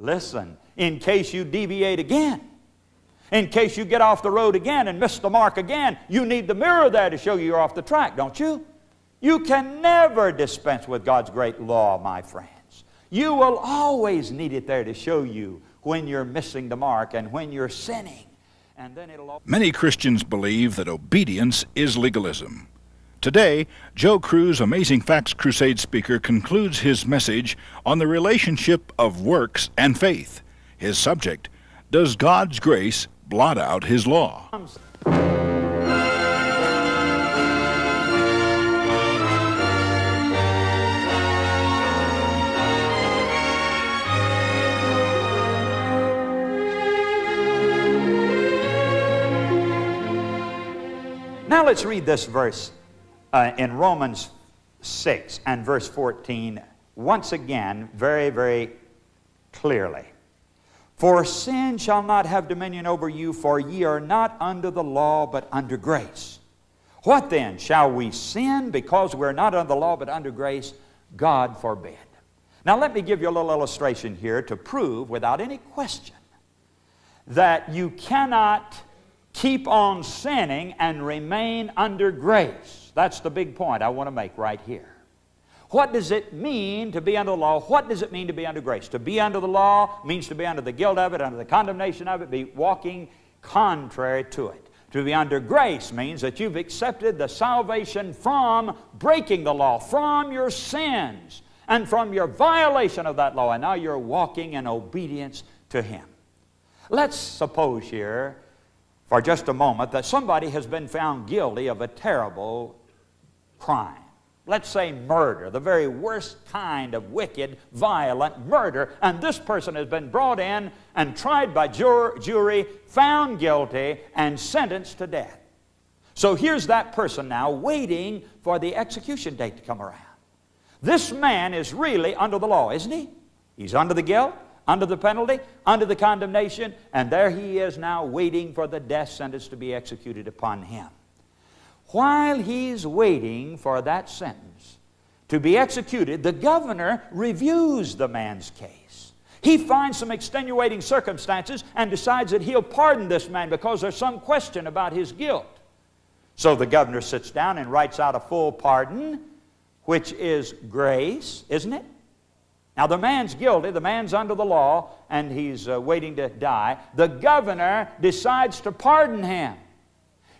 Listen, in case you deviate again, in case you get off the road again and miss the mark again, you need the mirror there to show you you're off the track, don't you? You can never dispense with God's great law, my friends. You will always need it there to show you when you're missing the mark and when you're sinning. And then it'll Many Christians believe that obedience is legalism. Today, Joe Crews, Amazing Facts Crusade speaker, concludes his message on the relationship of works and faith. His subject, Does God's grace blot out His law? Now let's read this verse uh, in Romans 6 and verse 14 once again very, very clearly. For sin shall not have dominion over you, for ye are not under the law, but under grace. What then? Shall we sin because we're not under the law, but under grace? God forbid. Now let me give you a little illustration here to prove without any question that you cannot keep on sinning and remain under grace. That's the big point I want to make right here. What does it mean to be under the law? What does it mean to be under grace? To be under the law means to be under the guilt of it, under the condemnation of it, be walking contrary to it. To be under grace means that you've accepted the salvation from breaking the law, from your sins, and from your violation of that law, and now you're walking in obedience to Him. Let's suppose here for just a moment that somebody has been found guilty of a terrible crime. Let's say murder, the very worst kind of wicked, violent murder, and this person has been brought in and tried by jur jury, found guilty, and sentenced to death. So here's that person now waiting for the execution date to come around. This man is really under the law, isn't he? He's under the guilt, under the penalty, under the condemnation, and there he is now waiting for the death sentence to be executed upon him. While he's waiting for that sentence to be executed, the governor reviews the man's case. He finds some extenuating circumstances and decides that he'll pardon this man because there's some question about his guilt. So the governor sits down and writes out a full pardon, which is grace, isn't it? Now, the man's guilty, the man's under the law, and he's uh, waiting to die. The governor decides to pardon him.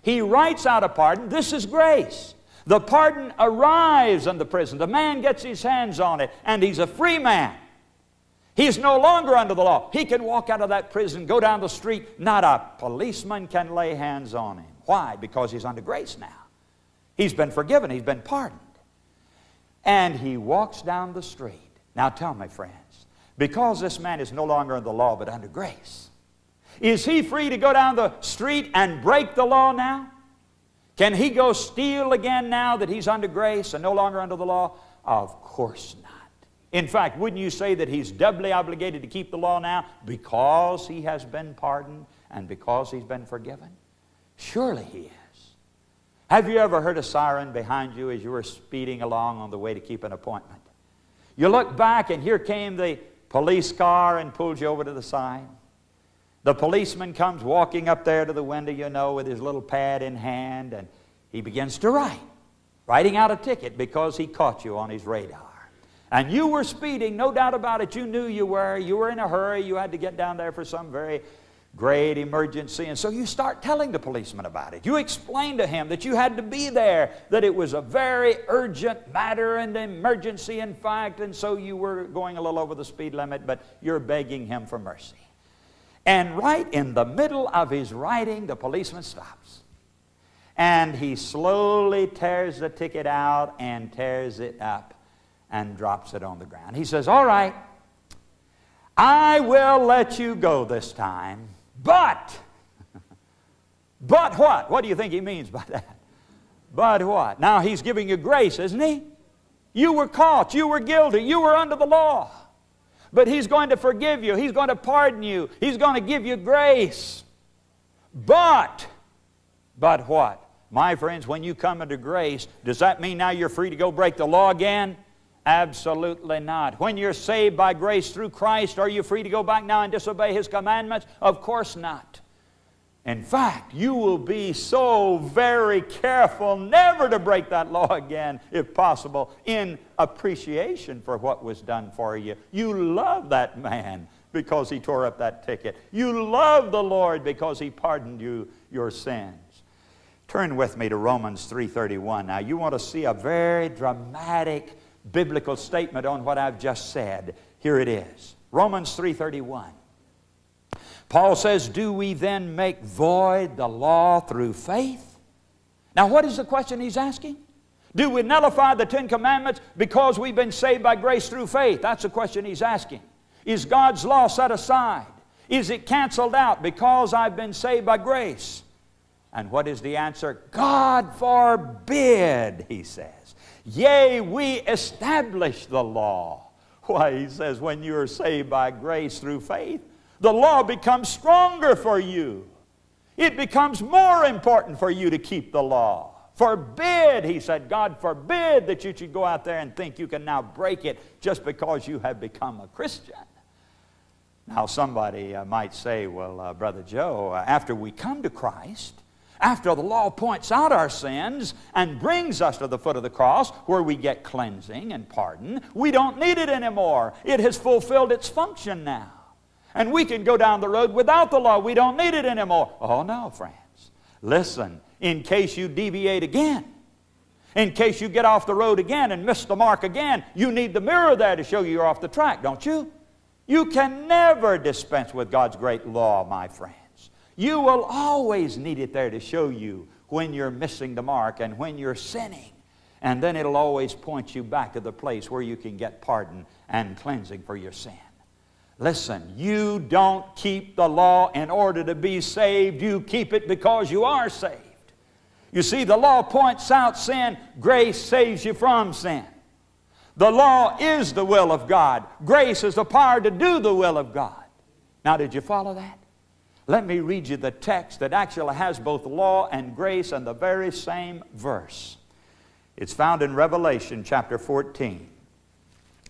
He writes out a pardon. This is grace. The pardon arrives in the prison. The man gets his hands on it, and he's a free man. He's no longer under the law. He can walk out of that prison, go down the street. Not a policeman can lay hands on him. Why? Because he's under grace now. He's been forgiven, he's been pardoned. And he walks down the street. Now tell me, friends, because this man is no longer under the law but under grace, is he free to go down the street and break the law now? Can he go steal again now that he's under grace and no longer under the law? Of course not. In fact, wouldn't you say that he's doubly obligated to keep the law now because he has been pardoned and because he's been forgiven? Surely he is. Have you ever heard a siren behind you as you were speeding along on the way to keep an appointment? You look back and here came the police car and pulled you over to the side. The policeman comes walking up there to the window, you know, with his little pad in hand, and he begins to write, writing out a ticket because he caught you on his radar. And you were speeding, no doubt about it. You knew you were. You were in a hurry. You had to get down there for some very great emergency. And so you start telling the policeman about it. You explain to him that you had to be there, that it was a very urgent matter and emergency, in fact, and so you were going a little over the speed limit, but you're begging him for mercy. And right in the middle of his writing, the policeman stops. And he slowly tears the ticket out and tears it up and drops it on the ground. He says, All right, I will let you go this time, but, but what? What do you think he means by that? But what? Now he's giving you grace, isn't he? You were caught, you were guilty, you were under the law. But He's going to forgive you. He's going to pardon you. He's going to give you grace. But, but what? My friends, when you come into grace, does that mean now you're free to go break the law again? Absolutely not. When you're saved by grace through Christ, are you free to go back now and disobey His commandments? Of course not. In fact, you will be so very careful never to break that law again, if possible, in appreciation for what was done for you. You love that man because he tore up that ticket. You love the Lord because he pardoned you your sins. Turn with me to Romans 3:31. Now you want to see a very dramatic biblical statement on what I've just said. Here it is. Romans 3:31. Paul says, "Do we then make void the law through faith?" Now what is the question he's asking? Do we nullify the 10 commandments because we've been saved by grace through faith? That's the question he's asking. Is God's law set aside? Is it canceled out because I've been saved by grace? And what is the answer? God forbid, he says. Yea, we establish the law. Why, he says, when you are saved by grace through faith, the law becomes stronger for you. It becomes more important for you to keep the law. Forbid, he said, God forbid that you should go out there and think you can now break it just because you have become a Christian. Now, somebody uh, might say, well, uh, Brother Joe, uh, after we come to Christ, after the law points out our sins and brings us to the foot of the cross where we get cleansing and pardon, we don't need it anymore. It has fulfilled its function now. And we can go down the road without the law. We don't need it anymore. Oh, no, friends. Listen, in case you deviate again, in case you get off the road again and miss the mark again, you need the mirror there to show you you're off the track, don't you? You can never dispense with God's great law, my friends. You will always need it there to show you when you're missing the mark and when you're sinning. And then it'll always point you back to the place where you can get pardon and cleansing for your sin. Listen, you don't keep the law in order to be saved. You keep it because you are saved. You see, the law points out sin. Grace saves you from sin. The law is the will of God. Grace is the power to do the will of God. Now, did you follow that? Let me read you the text that actually has both law and grace in the very same verse. It's found in Revelation chapter 14.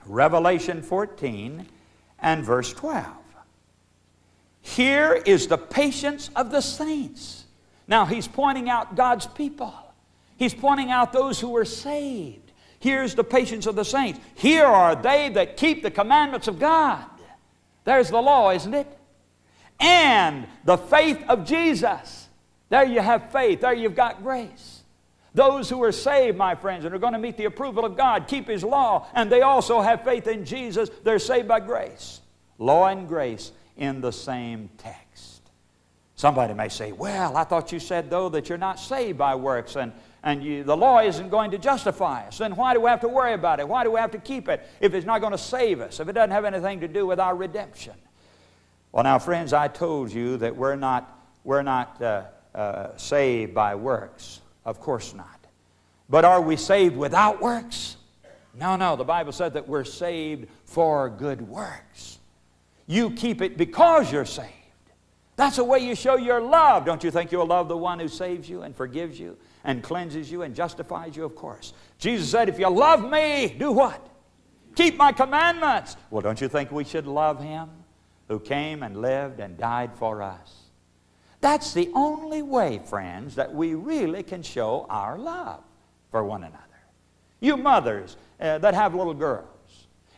Revelation 14 and verse 12. Here is the patience of the saints. Now, he's pointing out God's people. He's pointing out those who were saved. Here's the patience of the saints. Here are they that keep the commandments of God. There's the law, isn't it? And the faith of Jesus. There you have faith. There you've got grace. Those who are saved, my friends, and are going to meet the approval of God, keep His law, and they also have faith in Jesus, they're saved by grace. Law and grace in the same text. Somebody may say, Well, I thought you said, though, that you're not saved by works, and and you, the law isn't going to justify us, then why do we have to worry about it? Why do we have to keep it if it's not going to save us, if it doesn't have anything to do with our redemption? Well, now, friends, I told you that we're not, we're not uh, uh, saved by works. Of course not. But are we saved without works? No, no. The Bible said that we're saved for good works. You keep it because you're saved. That's the way you show your love. Don't you think you'll love the one who saves you and forgives you and cleanses you and justifies you, of course. Jesus said, If you love me, do what? Keep my commandments. Well, don't you think we should love him who came and lived and died for us? That's the only way, friends, that we really can show our love for one another. You mothers uh, that have little girls,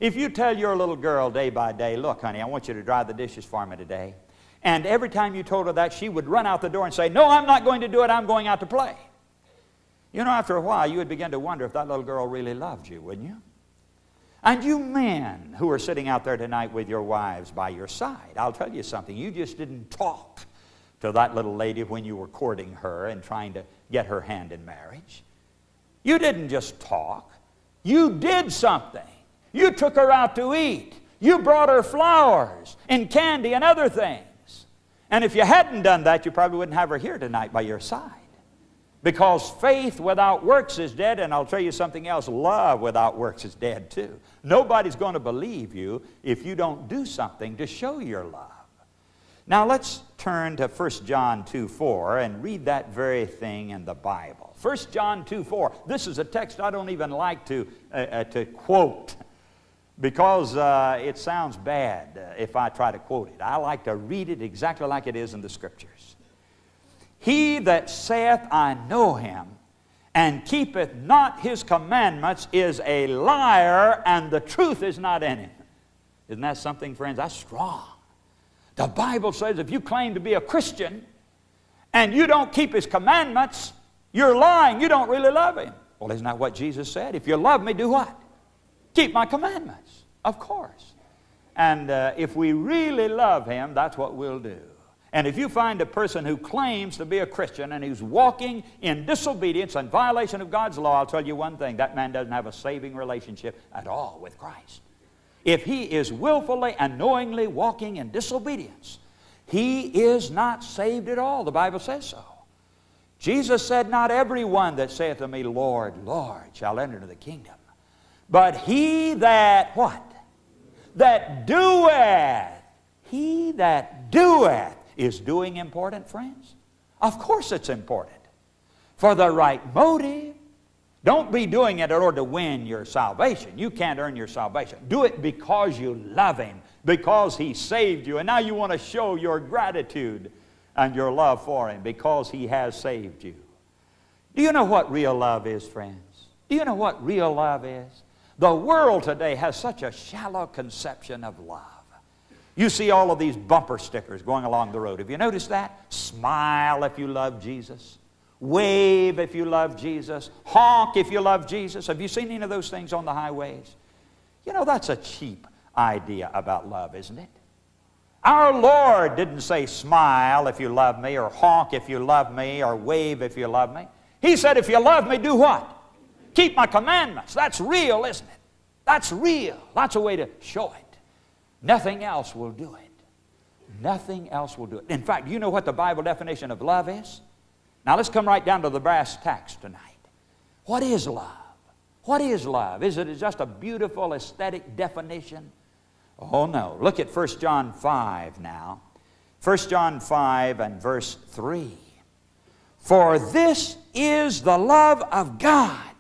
if you tell your little girl day by day, look, honey, I want you to dry the dishes for me today, and every time you told her that, she would run out the door and say, No, I'm not going to do it, I'm going out to play. You know, after a while, you would begin to wonder if that little girl really loved you, wouldn't you? And you men who are sitting out there tonight with your wives by your side, I'll tell you something. You just didn't talk to that little lady when you were courting her and trying to get her hand in marriage. You didn't just talk. You did something. You took her out to eat. You brought her flowers and candy and other things. And if you hadn't done that, you probably wouldn't have her here tonight by your side. Because faith without works is dead, and I'll tell you something else love without works is dead too. Nobody's going to believe you if you don't do something to show your love. Now let's turn to 1 John 2 4 and read that very thing in the Bible. 1 John 2 4. This is a text I don't even like to, uh, uh, to quote because uh, it sounds bad uh, if I try to quote it. I like to read it exactly like it is in the Scriptures. He that saith, I know him, and keepeth not his commandments is a liar, and the truth is not in him. Isn't that something, friends? That's strong. The Bible says if you claim to be a Christian and you don't keep his commandments, you're lying. You don't really love him. Well, isn't that what Jesus said? If you love me, do what? Keep my commandments. Of course. And uh, if we really love him, that's what we'll do. And if you find a person who claims to be a Christian and who's walking in disobedience and violation of God's law, I'll tell you one thing that man doesn't have a saving relationship at all with Christ. If he is willfully and knowingly walking in disobedience, he is not saved at all. The Bible says so. Jesus said, Not every one that saith to me, Lord, Lord, shall enter into the kingdom, but he that, what? That doeth. He that doeth is doing important, friends? Of course it's important. For the right motive. Don't be doing it in order to win your salvation. You can't earn your salvation. Do it because you love Him, because He saved you, and now you want to show your gratitude and your love for Him because He has saved you. Do you know what real love is, friends? Do you know what real love is? The world today has such a shallow conception of love. You see all of these bumper stickers going along the road. Have you noticed that? Smile if you love Jesus. Wave if you love Jesus. Honk if you love Jesus. Have you seen any of those things on the highways? You know, that's a cheap idea about love, isn't it? Our Lord didn't say smile if you love me, or honk if you love me, or wave if you love me. He said, if you love me, do what? Keep my commandments. That's real, isn't it? That's real. That's a way to show it. Nothing else will do it. Nothing else will do it. In fact, you know what the Bible definition of love is? Now let's come right down to the brass tacks tonight. What is love? What is love? Is it just a beautiful aesthetic definition? Oh no. Look at 1 John 5 now. 1 John 5 and verse 3. For this is the love of God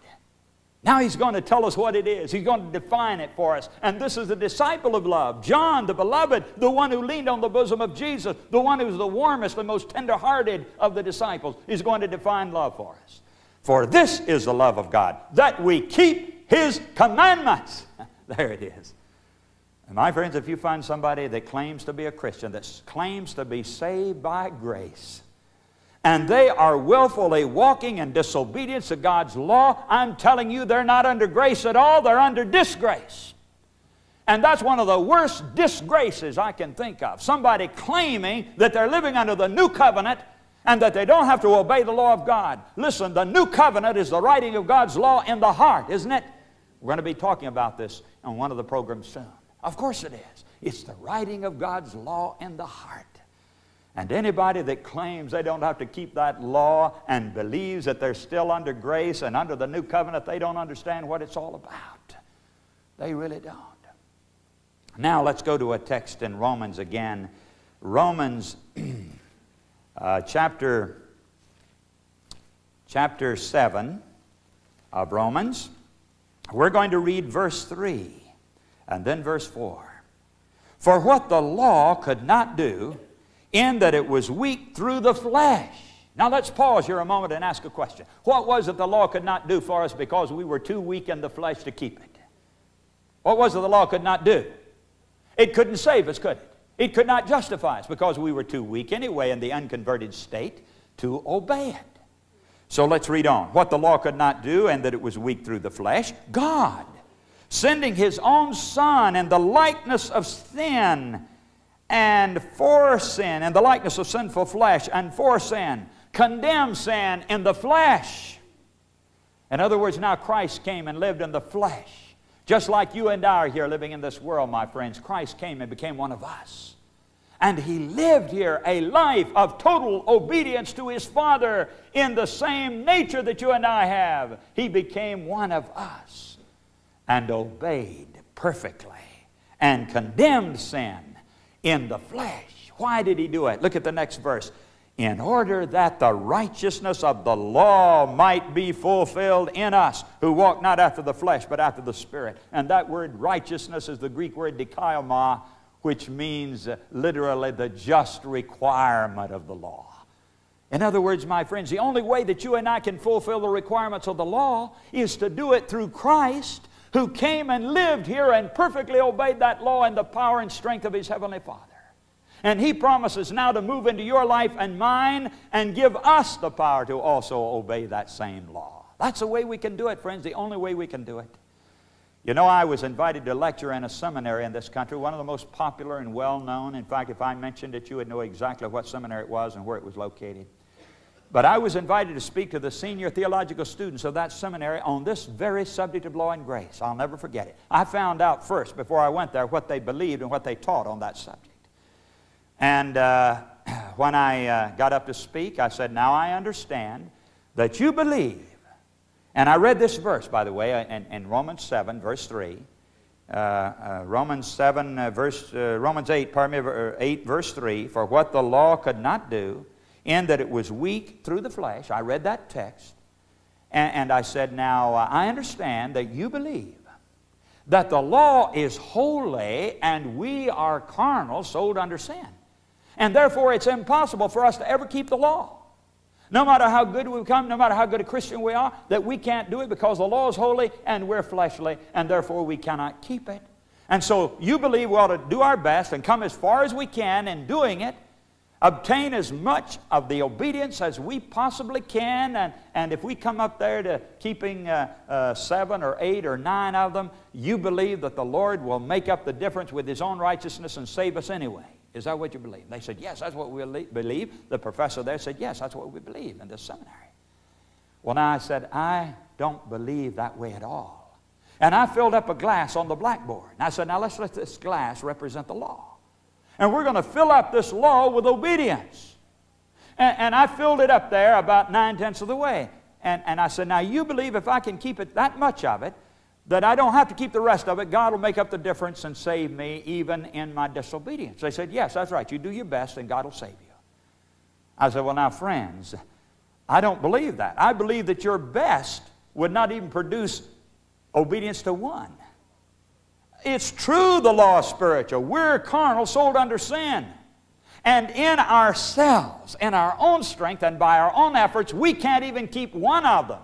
now he's going to tell us what it is. He's going to define it for us. And this is the disciple of love. John, the beloved, the one who leaned on the bosom of Jesus, the one who's the warmest, the most tender-hearted of the disciples, is going to define love for us. For this is the love of God, that we keep his commandments. there it is. And my friends, if you find somebody that claims to be a Christian, that claims to be saved by grace, and they are willfully walking in disobedience to God's law, I'm telling you they're not under grace at all, they're under disgrace. And that's one of the worst disgraces I can think of. Somebody claiming that they're living under the new covenant and that they don't have to obey the law of God. Listen, the new covenant is the writing of God's law in the heart, isn't it? We're going to be talking about this on one of the programs soon. Of course it is. It's the writing of God's law in the heart. And anybody that claims they don't have to keep that law and believes that they're still under grace and under the new covenant, they don't understand what it's all about. They really don't. Now let's go to a text in Romans again. Romans uh, chapter, chapter 7 of Romans. We're going to read verse 3 and then verse 4. For what the law could not do, in that it was weak through the flesh. Now let's pause here a moment and ask a question. What was it the law could not do for us because we were too weak in the flesh to keep it? What was it the law could not do? It couldn't save us, could it? It could not justify us because we were too weak anyway in the unconverted state to obey it. So let's read on. What the law could not do, and that it was weak through the flesh, God, sending His own Son in the likeness of sin, and for sin, in the likeness of sinful flesh, and for sin, condemn sin in the flesh. In other words, now Christ came and lived in the flesh. Just like you and I are here living in this world, my friends, Christ came and became one of us. And he lived here a life of total obedience to his Father in the same nature that you and I have. He became one of us and obeyed perfectly and condemned sin in the flesh. Why did he do it? Look at the next verse. In order that the righteousness of the law might be fulfilled in us, who walk not after the flesh, but after the Spirit. And that word righteousness is the Greek word dikaioma, which means literally the just requirement of the law. In other words, my friends, the only way that you and I can fulfill the requirements of the law is to do it through Christ, who came and lived here and perfectly obeyed that law in the power and strength of His Heavenly Father. And He promises now to move into your life and mine and give us the power to also obey that same law. That's the way we can do it, friends, the only way we can do it. You know, I was invited to lecture in a seminary in this country, one of the most popular and well known. In fact, if I mentioned it, you would know exactly what seminary it was and where it was located. But I was invited to speak to the senior theological students of that seminary on this very subject of law and grace. I'll never forget it. I found out first, before I went there, what they believed and what they taught on that subject. And uh, when I uh, got up to speak, I said, Now I understand that you believe. And I read this verse, by the way, in, in Romans 7, verse 3. Uh, uh Romans 7, uh, verse, uh, Romans 8, pardon me, 8, verse 3. For what the law could not do, in that it was weak through the flesh. I read that text. And, and I said, Now uh, I understand that you believe that the law is holy and we are carnal, sold under sin. And therefore, it's impossible for us to ever keep the law. No matter how good we become, no matter how good a Christian we are, that we can't do it because the law is holy and we're fleshly, and therefore we cannot keep it. And so you believe we ought to do our best and come as far as we can in doing it, obtain as much of the obedience as we possibly can, and, and if we come up there to keeping uh, uh, seven or eight or nine of them, you believe that the Lord will make up the difference with His own righteousness and save us anyway. Is that what you believe? They said, Yes, that's what we believe. The professor there said, Yes, that's what we believe in this seminary. Well, now I said, I don't believe that way at all. And I filled up a glass on the blackboard. And I said, Now let's let this glass represent the law. And we're going to fill up this law with obedience. And, and I filled it up there about nine tenths of the way. And, and I said, Now you believe if I can keep it that much of it, that I don't have to keep the rest of it. God will make up the difference and save me even in my disobedience. They said, Yes, that's right. You do your best and God will save you. I said, Well, now, friends, I don't believe that. I believe that your best would not even produce obedience to one. It's true the law is spiritual. We're carnal, sold under sin. And in ourselves, in our own strength, and by our own efforts, we can't even keep one of them.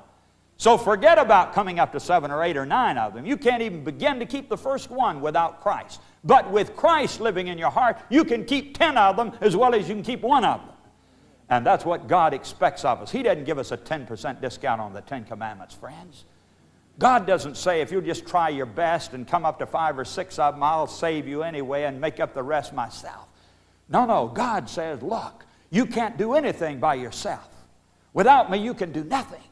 So forget about coming up to seven or eight or nine of them. You can't even begin to keep the first one without Christ. But with Christ living in your heart, you can keep ten of them as well as you can keep one of them. And that's what God expects of us. He doesn't give us a 10% discount on the Ten Commandments, friends. God doesn't say, if you'll just try your best and come up to five or six of them, I'll save you anyway and make up the rest myself. No, no. God says, look, you can't do anything by yourself. Without me, you can do nothing.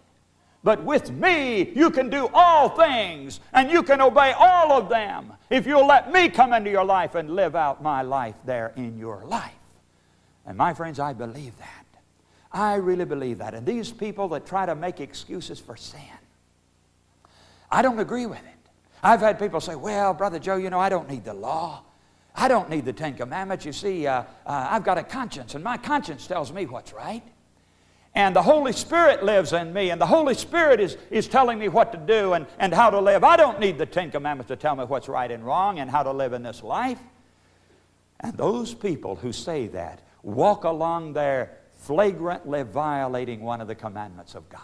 But with me, you can do all things and you can obey all of them if you'll let me come into your life and live out my life there in your life. And my friends, I believe that. I really believe that. And these people that try to make excuses for sin, I don't agree with it. I've had people say, well, Brother Joe, you know, I don't need the law. I don't need the Ten Commandments. You see, uh, uh, I've got a conscience, and my conscience tells me what's right and the Holy Spirit lives in me, and the Holy Spirit is, is telling me what to do and, and how to live. I don't need the Ten Commandments to tell me what's right and wrong and how to live in this life. And those people who say that walk along there flagrantly violating one of the commandments of God.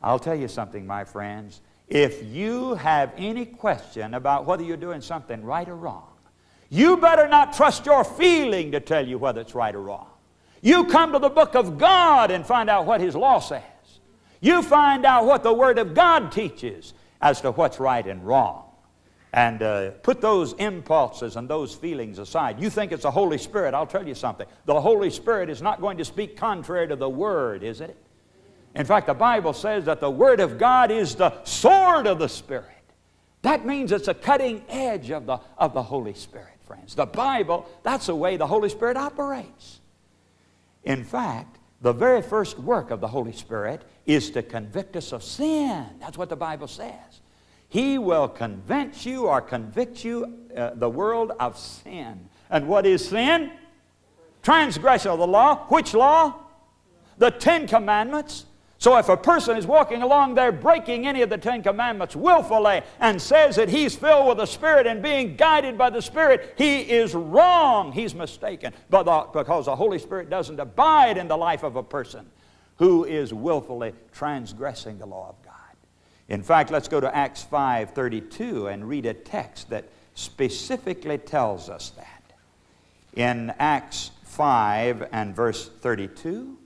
I'll tell you something, my friends. If you have any question about whether you're doing something right or wrong, you better not trust your feeling to tell you whether it's right or wrong. You come to the book of God and find out what His law says. You find out what the Word of God teaches as to what's right and wrong. And uh, put those impulses and those feelings aside. You think it's the Holy Spirit. I'll tell you something. The Holy Spirit is not going to speak contrary to the Word, is it? In fact, the Bible says that the Word of God is the sword of the Spirit. That means it's a cutting edge of the, of the Holy Spirit, friends. The Bible, that's the way the Holy Spirit operates. In fact, the very first work of the Holy Spirit is to convict us of sin. That's what the Bible says. He will convince you or convict you, uh, the world, of sin. And what is sin? Transgression of the law. Which law? The Ten Commandments. So if a person is walking along there breaking any of the Ten Commandments willfully and says that he's filled with the Spirit and being guided by the Spirit, he is wrong. He's mistaken. But the, because the Holy Spirit doesn't abide in the life of a person who is willfully transgressing the law of God. In fact, let's go to Acts 5:32 and read a text that specifically tells us that. In Acts 5 and verse 32,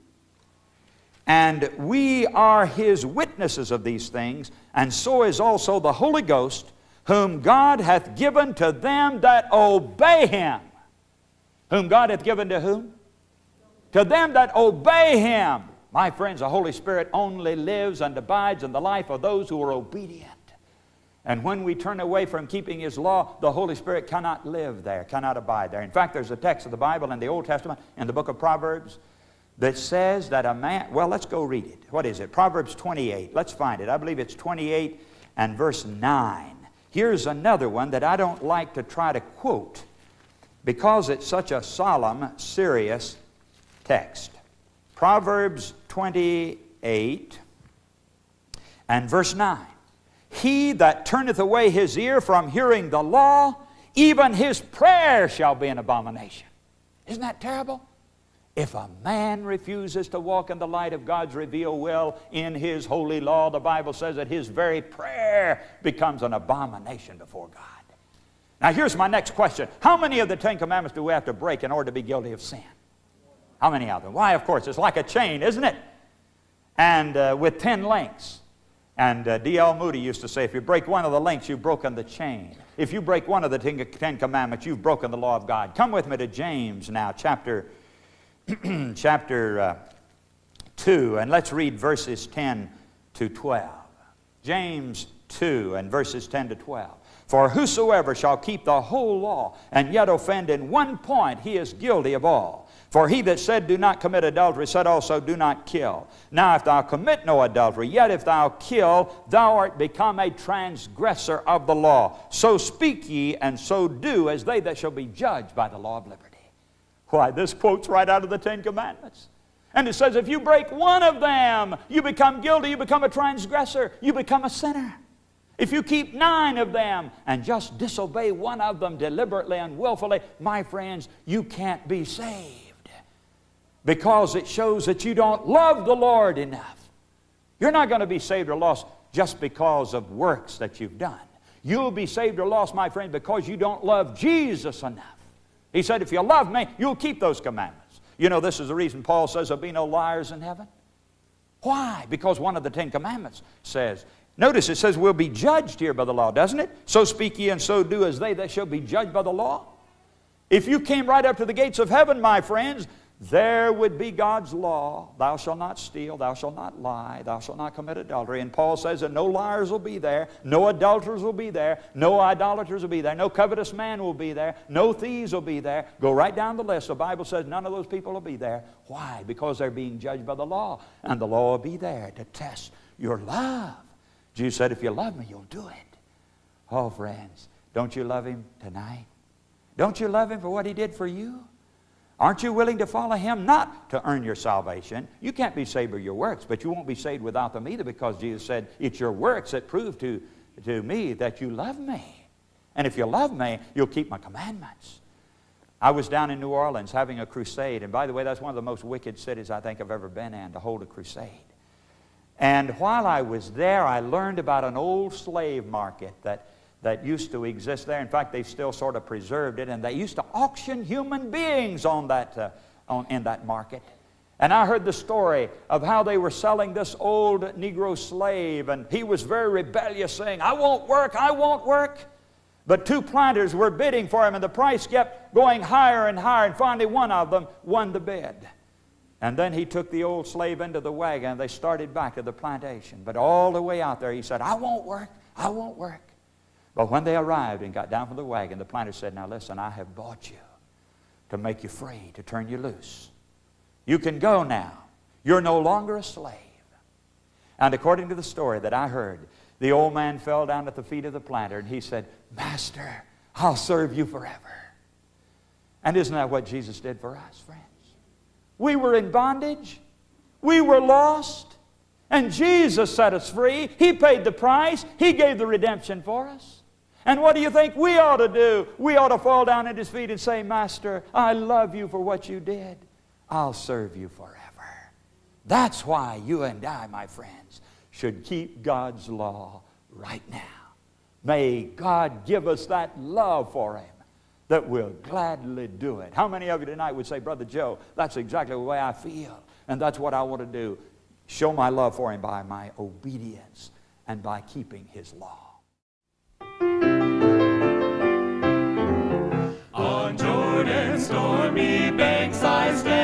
and we are his witnesses of these things, and so is also the Holy Ghost, whom God hath given to them that obey him. Whom God hath given to whom? To them that obey him. My friends, the Holy Spirit only lives and abides in the life of those who are obedient. And when we turn away from keeping His law, the Holy Spirit cannot live there, cannot abide there. In fact, there's a text of the Bible in the Old Testament, in the book of Proverbs, that says that a man, well, let's go read it. What is it? Proverbs 28. Let's find it. I believe it's 28 and verse 9. Here's another one that I don't like to try to quote because it's such a solemn, serious text. Proverbs 28 and verse 9. He that turneth away his ear from hearing the law, even his prayer shall be an abomination. Isn't that terrible? If a man refuses to walk in the light of God's revealed will in His holy law, the Bible says that his very prayer becomes an abomination before God. Now, here's my next question How many of the Ten Commandments do we have to break in order to be guilty of sin? How many of them? Why, of course, it's like a chain, isn't it? And uh, with ten links. And uh, D.L. Moody used to say, if you break one of the links, you've broken the chain. If you break one of the Ten Commandments, you've broken the law of God. Come with me to James now, chapter chapter uh, 2, and let's read verses 10 to 12. James 2 and verses 10 to 12. For whosoever shall keep the whole law and yet offend in one point, he is guilty of all. For he that said, Do not commit adultery, said also, Do not kill. Now, if thou commit no adultery, yet if thou kill, thou art become a transgressor of the law. So speak ye, and so do, as they that shall be judged by the law of liberty. Why, this quote's right out of the Ten Commandments. And it says, if you break one of them, you become guilty, you become a transgressor, you become a sinner. If you keep nine of them and just disobey one of them deliberately and willfully, my friends, you can't be saved. Because it shows that you don't love the Lord enough. You're not going to be saved or lost just because of works that you've done. You'll be saved or lost, my friend, because you don't love Jesus enough. He said, If you love me, you'll keep those commandments. You know, this is the reason Paul says there'll be no liars in heaven. Why? Because one of the Ten Commandments says, Notice it says we'll be judged here by the law, doesn't it? So speak ye and so do as they that shall be judged by the law. If you came right up to the gates of heaven, my friends, there would be God's law. Thou shalt not steal, thou shalt not lie, thou shalt not commit adultery. And Paul says that no liars will be there, no adulterers will be there, no idolaters will be there, no covetous man will be there, no thieves will be there. Go right down the list. The Bible says none of those people will be there. Why? Because they're being judged by the law. And the law will be there to test your love. Jesus said, if you love me, you'll do it. Oh, friends, don't you love him tonight? Don't you love him for what he did for you? Aren't you willing to follow Him? Not to earn your salvation. You can't be saved by your works, but you won't be saved without them either because Jesus said, It's your works that prove to, to me that you love me. And if you love me, you'll keep my commandments. I was down in New Orleans having a crusade, and by the way, that's one of the most wicked cities I think I've ever been in to hold a crusade. And while I was there, I learned about an old slave market that that used to exist there. In fact, they've still sort of preserved it, and they used to auction human beings on that, uh, on, in that market. And I heard the story of how they were selling this old Negro slave, and he was very rebellious, saying, I won't work, I won't work. But two planters were bidding for him, and the price kept going higher and higher, and finally one of them won the bid. And then he took the old slave into the wagon, and they started back to the plantation. But all the way out there, he said, I won't work, I won't work. But when they arrived and got down from the wagon, the planter said, Now listen, I have bought you to make you free, to turn you loose. You can go now. You're no longer a slave. And according to the story that I heard, the old man fell down at the feet of the planter and he said, Master, I'll serve you forever. And isn't that what Jesus did for us, friends? We were in bondage. We were lost. And Jesus set us free. He paid the price. He gave the redemption for us. And what do you think we ought to do? We ought to fall down at His feet and say, Master, I love you for what you did. I'll serve you forever. That's why you and I, my friends, should keep God's law right now. May God give us that love for Him that will gladly do it. How many of you tonight would say, Brother Joe, that's exactly the way I feel, and that's what I want to do? Show my love for Him by my obedience and by keeping His law. Stormy banks I stand